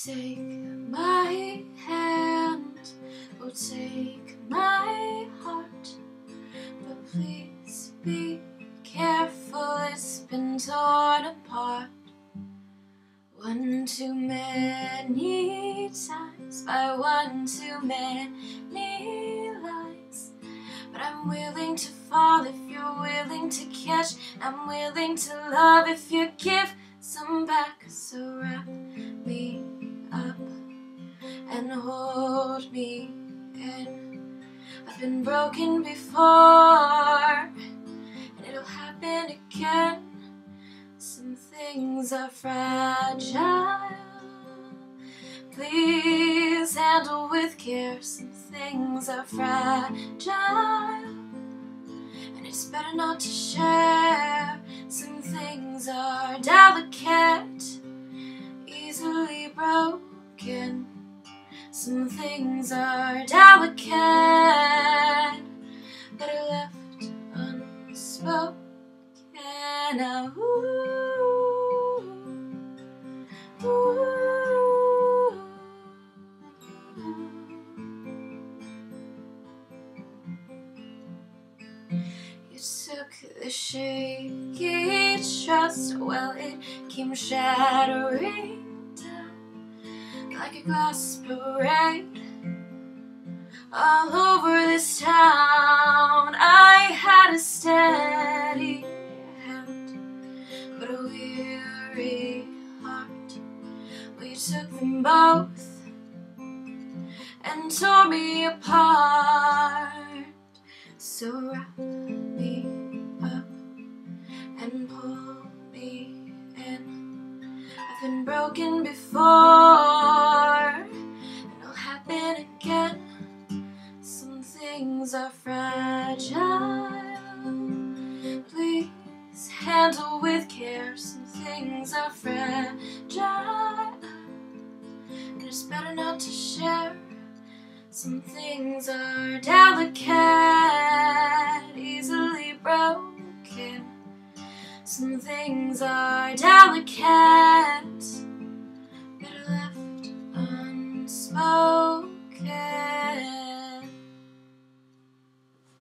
Take my hand, oh take my heart, but please be careful, it's been torn apart. One too many times by one too many lies. But I'm willing to fall if you're willing to catch. I'm willing to love if you give hold me in. I've been broken before, and it'll happen again. Some things are fragile. Please handle with care. Some things are fragile. And it's better not to share. Some things are delicate, better left unspoken. Now, ooh, ooh, You took the shaky trust, well, it came shattering like a glass parade all over this town. I had a steady hand, but a weary heart. We took them both and tore me apart. So wrap me up and pull me in. I've been broken before, things are fragile. Please handle with care. Some things are fragile, it's better not to share. Some things are delicate, easily broken. Some things are delicate,